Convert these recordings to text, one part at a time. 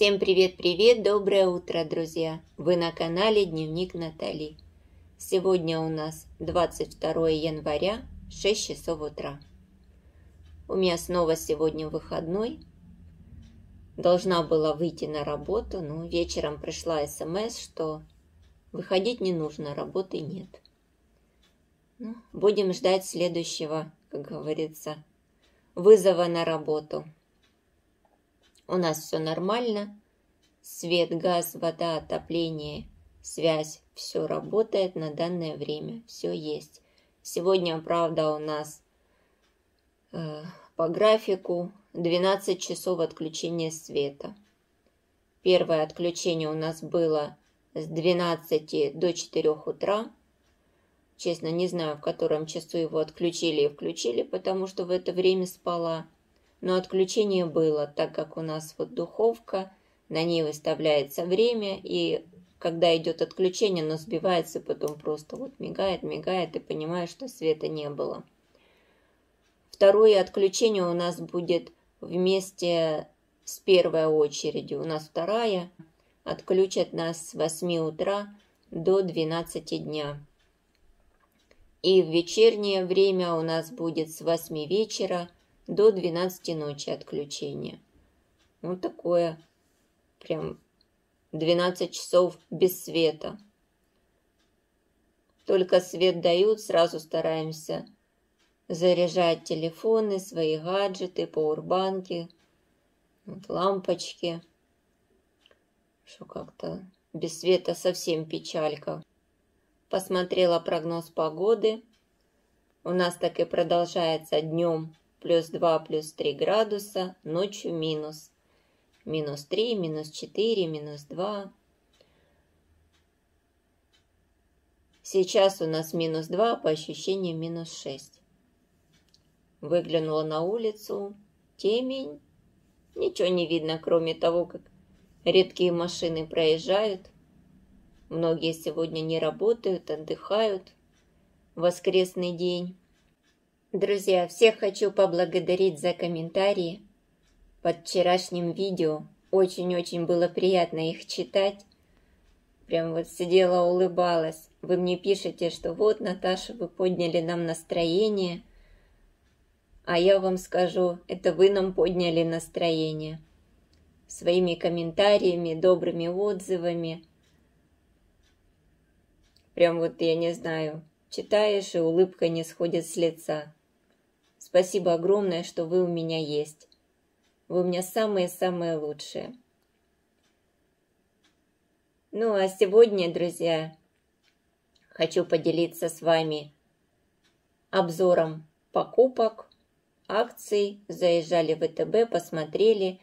Всем привет-привет, доброе утро, друзья! Вы на канале Дневник Натали. Сегодня у нас 22 января, 6 часов утра. У меня снова сегодня выходной. Должна была выйти на работу, но вечером пришла смс, что выходить не нужно, работы нет. Ну, будем ждать следующего, как говорится, вызова на работу. У нас все нормально. Свет, газ, вода, отопление, связь. Все работает на данное время. Все есть. Сегодня, правда, у нас э, по графику 12 часов отключения света. Первое отключение у нас было с 12 до 4 утра. Честно, не знаю, в котором часу его отключили и включили, потому что в это время спала но отключение было, так как у нас вот духовка, на ней выставляется время, и когда идет отключение, оно сбивается, потом просто вот мигает, мигает, и понимаешь, что света не было. Второе отключение у нас будет вместе с первой очередью. У нас вторая. Отключат нас с 8 утра до 12 дня. И в вечернее время у нас будет с 8 вечера до 12 ночи отключения. Вот такое прям 12 часов без света. Только свет дают, сразу стараемся заряжать телефоны, свои гаджеты, пауэрбанки, вот лампочки. Что как-то без света совсем печалька. Посмотрела прогноз погоды. У нас так и продолжается днем плюс 2, плюс 3 градуса, ночью минус. Минус 3, минус 4, минус 2. Сейчас у нас минус 2, по ощущениям минус 6. Выглянула на улицу, темень. Ничего не видно, кроме того, как редкие машины проезжают. Многие сегодня не работают, отдыхают. Воскресный день. Друзья, всех хочу поблагодарить за комментарии под вчерашним видео. Очень-очень было приятно их читать. Прям вот сидела, улыбалась. Вы мне пишете, что вот, Наташа, вы подняли нам настроение. А я вам скажу, это вы нам подняли настроение. Своими комментариями, добрыми отзывами. Прям вот, я не знаю, читаешь, и улыбка не сходит с лица. Спасибо огромное, что вы у меня есть. Вы у меня самые-самые лучшие. Ну а сегодня, друзья, хочу поделиться с вами обзором покупок, акций. Заезжали в ВТБ, посмотрели.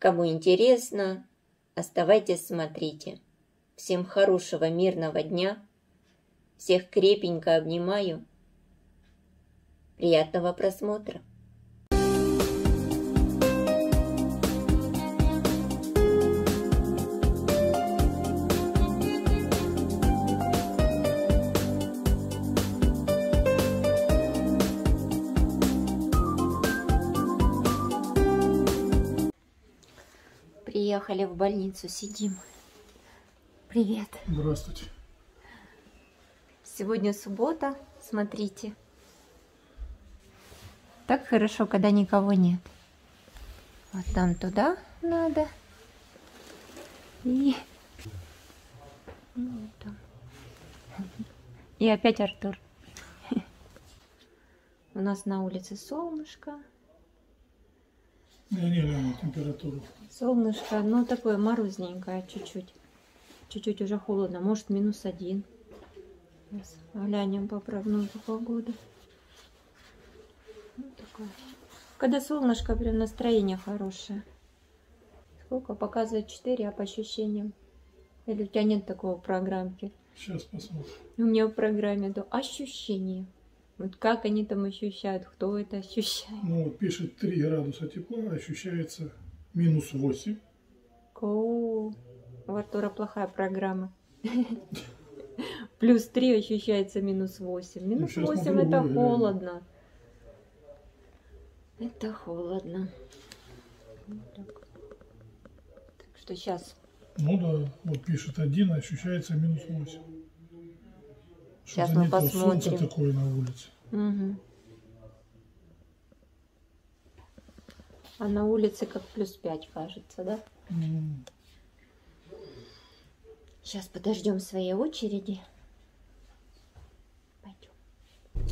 Кому интересно, оставайтесь, смотрите. Всем хорошего, мирного дня. Всех крепенько обнимаю. Приятного просмотра! Приехали в больницу, сидим. Привет. Здравствуйте. Сегодня суббота, смотрите. Так хорошо, когда никого нет. Вот там туда надо. И... И опять Артур. У нас на улице солнышко. Гляну температуру. Солнышко, ну такое морозненькое чуть-чуть. Чуть-чуть уже холодно, может минус один. Сейчас глянем по прогнозу погоды. Ну, такое. Когда солнышко, прям настроение хорошее. Сколько? Показывает 4, а по ощущениям? Или у тебя нет такого программки? Сейчас посмотрим. У меня в программе то ощущение. Вот как они там ощущают, кто это ощущает. Ну пишет 3 градуса тепла, ощущается минус 8. Коу. У Артура плохая программа. Плюс 3 ощущается минус 8. Минус Ну, щас 8 на это холодно. Это холодно. Так. что сейчас... Ну да, вот пишет 1, а ощущается минус 8. Сейчас мы посмотрим. такое на улице. Угу. А на улице как плюс 5, кажется, да? М, Сейчас подождем своей очереди. Пойдем.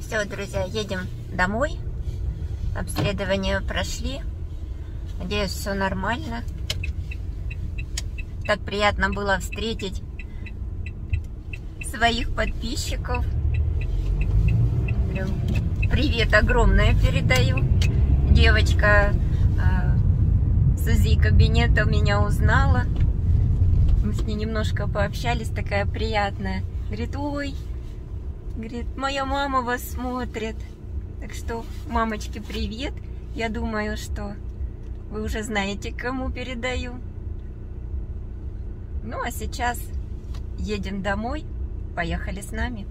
Все, друзья, едем домой. Обследование прошли. Надеюсь, все нормально. Так приятно было встретить своих подписчиков. Привет огромное передаю. Девочка а, с УЗИ кабинета меня узнала. Мы с ней немножко пообщались, такая приятная. Говорит, ой, говорит, моя мама вас смотрит. Так что, мамочки, привет. Я думаю, что вы уже знаете, кому передаю. Ну, а сейчас едем домой. Поехали с нами.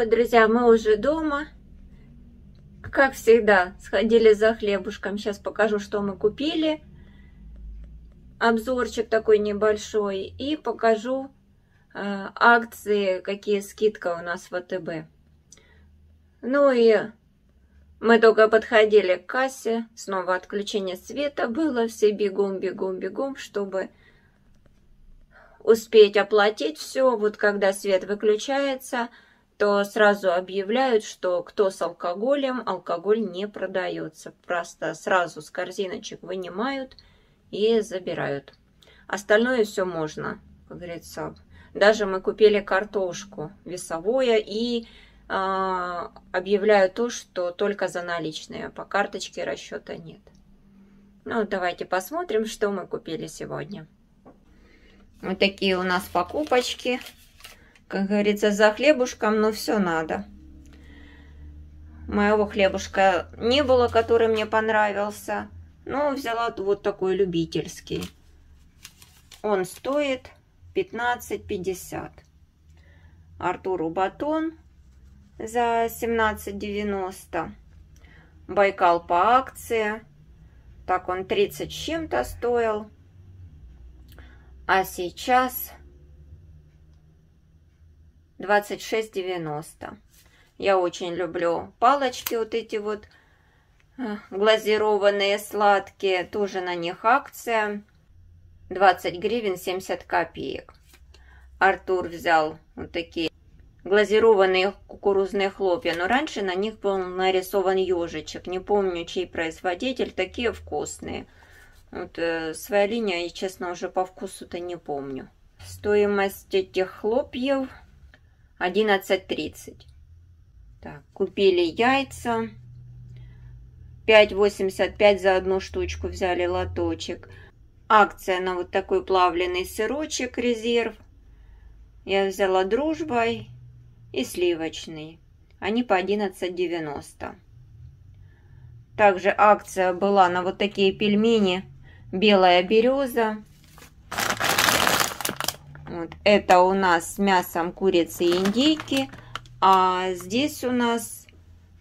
Вот, друзья, мы уже дома. Как всегда, сходили за хлебушком. Сейчас покажу, что мы купили. Обзорчик такой небольшой. И покажу э, акции, какие скидка у нас в АТБ. Ну и мы только подходили к кассе. Снова отключение света было. Все бегом, бегом, бегом, чтобы успеть оплатить все. Вот когда свет выключается, то сразу объявляют, что кто с алкоголем, алкоголь не продается. Просто сразу с корзиночек вынимают и забирают. Остальное все можно, как говорится. Даже мы купили картошку весовое и э, объявляют то, что только за наличные. По карточке расчета нет. Ну, давайте посмотрим, что мы купили сегодня. Вот такие у нас покупочки. Как говорится, за хлебушком, но все надо. Моего хлебушка не было, который мне понравился. Но взяла вот такой любительский. Он стоит 15,50. Артуру батон за 17,90. Байкал по акции. Так он 30 с чем-то стоил. А сейчас 26,90. Я очень люблю палочки вот эти вот глазированные, сладкие. Тоже на них акция. 20 гривен 70 копеек. Артур взял вот такие глазированные кукурузные хлопья, но раньше на них был нарисован ежичек. Не помню, чей производитель, такие вкусные. Вот э, своя линия, я, честно, уже по вкусу-то не помню. Стоимость этих хлопьев 11.30. Так, купили яйца. 5,85 за одну штучку взяли лоточек. Акция на вот такой плавленый сырочек резерв. Я взяла дружбой и сливочный. Они по 11,90. Также акция была на вот такие пельмени белая береза. Вот. Это у нас с мясом курицы и индейки. А здесь у нас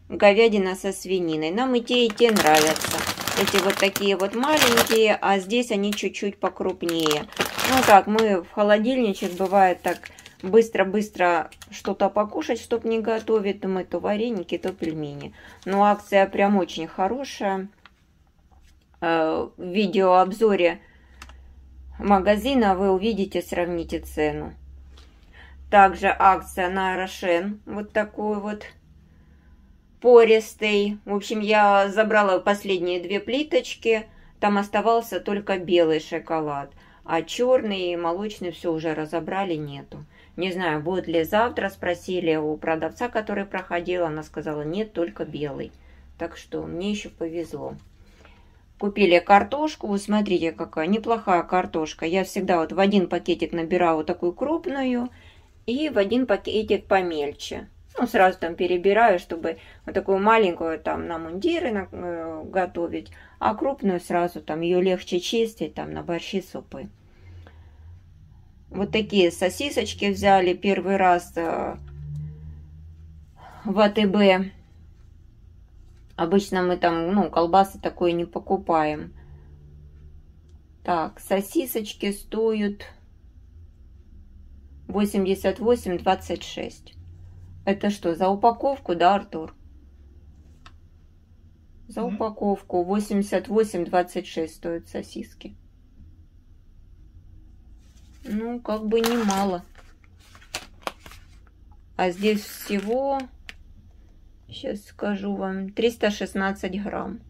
говядина со свининой. Нам и те, и те нравятся. Эти вот такие вот маленькие, а здесь они чуть-чуть покрупнее. Ну так, мы в холодильничек бывает так быстро-быстро что-то покушать, чтобы не готовить. Мы то вареники, то пельмени. Но акция прям очень хорошая. Э, в видеообзоре магазина вы увидите, сравните цену. Также акция на Рошен, вот такой вот пористый. В общем, я забрала последние две плиточки, там оставался только белый шоколад, а черный и молочный все уже разобрали, нету. Не знаю, будет ли завтра, спросили у продавца, который проходил, она сказала, нет, только белый. Так что мне еще повезло. Купили картошку, вы смотрите, какая неплохая картошка. Я всегда вот в один пакетик набираю вот такую крупную и в один пакетик помельче. Ну, сразу там перебираю, чтобы вот такую маленькую там на мундиры на, э, готовить, а крупную сразу там ее легче чистить там на борщи, супы. Вот такие сосисочки взяли первый раз э, в АТБ. Обычно мы там, ну, колбасы такое не покупаем. Так, сосисочки стоят 88,26. Это что, за упаковку, да, Артур? За упаковку 88,26 стоят сосиски. Ну, как бы немало. А здесь всего Сейчас скажу вам. 316 грамм.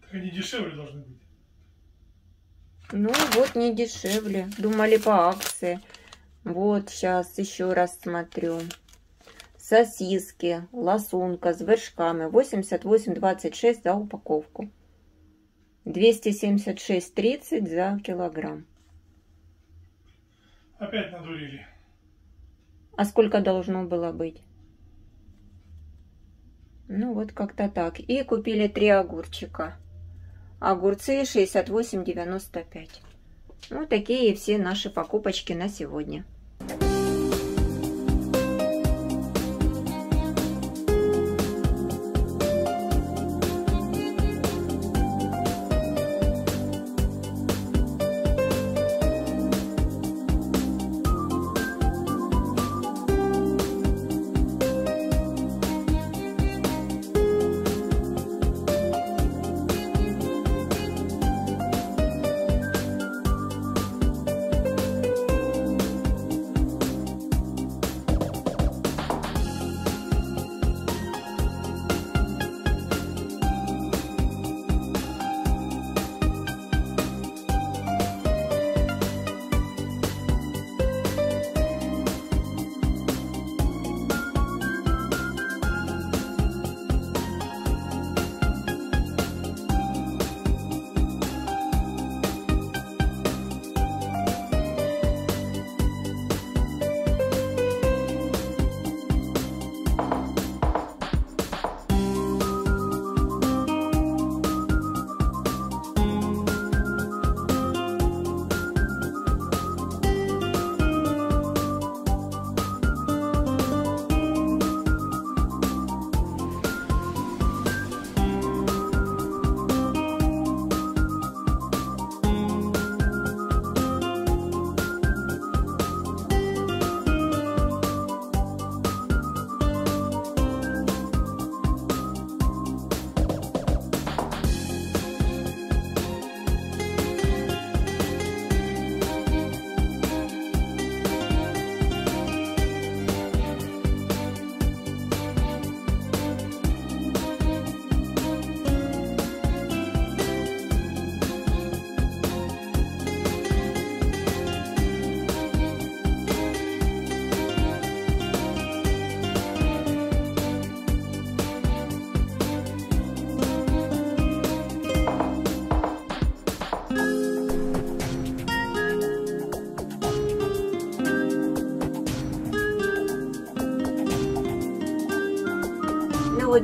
Так они дешевле должны быть. Ну, вот не дешевле. Думали по акции. Вот, сейчас еще раз смотрю. Сосиски, лосунка с вершками. 88,26 за упаковку. 276,30 за килограмм. Опять надурили. А сколько должно было быть? Ну, вот как-то так. И купили три огурчика. Огурцы 68,95. Ну, такие все наши покупочки на сегодня.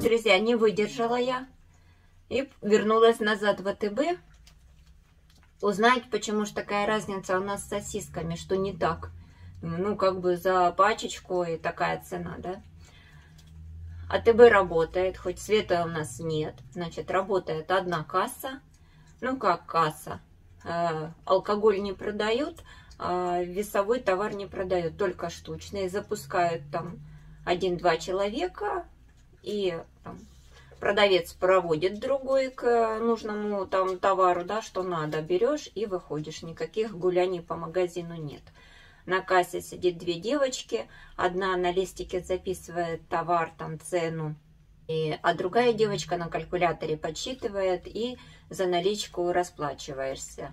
Вот, друзья, не выдержала я и вернулась назад в АТБ узнать, почему же такая разница у нас с сосисками, что не так. Ну, как бы за пачечку и такая цена, да. АТБ работает, хоть света у нас нет. Значит, работает одна касса. Ну, как касса. Э, алкоголь не продают, а весовой товар не продают, только штучные. Запускают там один-два человека, и там, продавец проводит другой к нужному там товару, да, что надо, берешь и выходишь. Никаких гуляний по магазину нет. На кассе сидит две девочки, одна на листике записывает товар, там цену, и, а другая девочка на калькуляторе подсчитывает и за наличку расплачиваешься.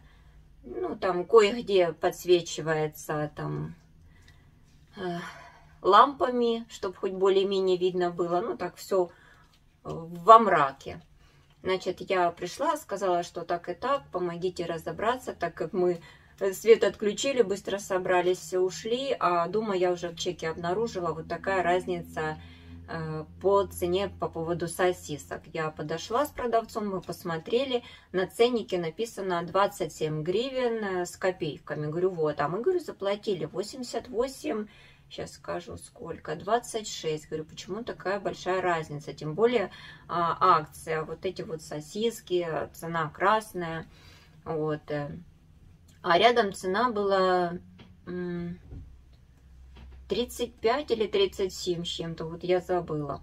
Ну, там кое-где подсвечивается там э, лампами, чтобы хоть более-менее видно было. Ну, так все во мраке. Значит, я пришла, сказала, что так и так, помогите разобраться, так как мы свет отключили, быстро собрались, все ушли, а дома я уже в чеке обнаружила вот такая разница э, по цене по поводу сосисок. Я подошла с продавцом, мы посмотрели, на ценнике написано 27 гривен э, с копейками. Говорю, вот, а мы, говорю, заплатили 88 сейчас скажу сколько, 26. Говорю, почему такая большая разница? Тем более а, акция, вот эти вот сосиски, цена красная. Вот. Э. А рядом цена была 35 или 37 с чем-то, вот я забыла.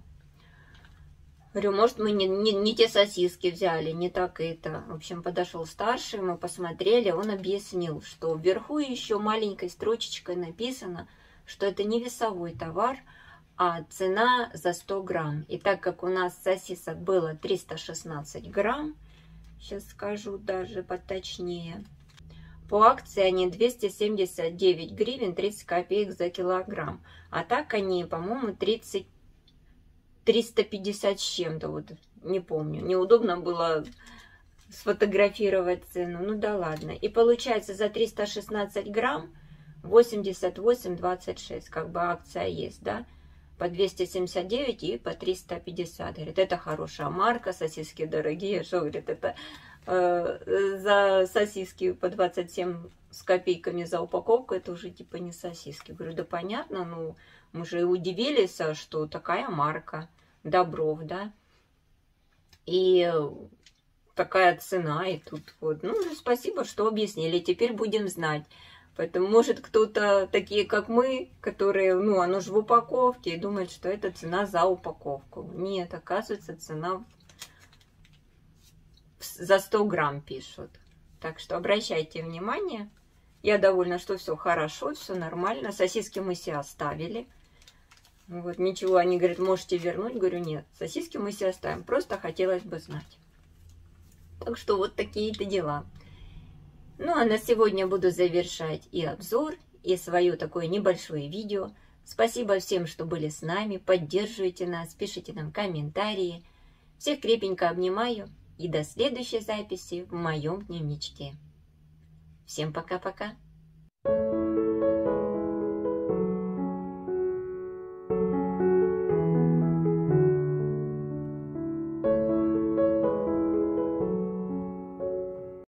Говорю, может, мы не, не, не те сосиски взяли, не так это. В общем, подошел старший, мы посмотрели, он объяснил, что вверху еще маленькой строчечкой написано – что это не весовой товар, а цена за 100 грамм. И так как у нас сосисок было 316 грамм, сейчас скажу даже поточнее, по акции они 279 гривен 30 копеек за килограмм. А так они, по-моему, 30, 350 с чем-то, вот не помню. Неудобно было сфотографировать цену. Ну да ладно. И получается за 316 грамм 88,26, как бы акция есть, да, по 279 и по 350. Говорит, это хорошая марка, сосиски дорогие. Что, говорит, это э, за сосиски по 27 с копейками за упаковку, это уже типа не сосиски. Говорю, да понятно, ну, мы же удивились, а что такая марка, Добров, да, и такая цена, и тут вот, ну, спасибо, что объяснили, теперь будем знать. Поэтому, может, кто-то, такие как мы, которые, ну, оно же в упаковке, и думает, что это цена за упаковку. Нет, оказывается, цена за 100 грамм пишут. Так что обращайте внимание. Я довольна, что все хорошо, все нормально. Сосиски мы себе оставили. Вот, ничего, они говорят, можете вернуть. Говорю, нет, сосиски мы себе оставим. Просто хотелось бы знать. Так что вот такие-то дела. Ну а на сегодня буду завершать и обзор, и свое такое небольшое видео. Спасибо всем, что были с нами, поддерживайте нас, пишите нам комментарии. Всех крепенько обнимаю и до следующей записи в моем дневничке. Всем пока-пока.